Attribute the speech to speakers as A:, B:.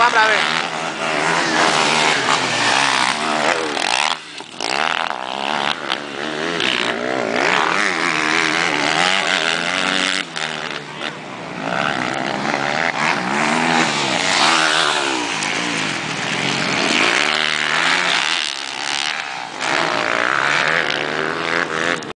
A: a Braver.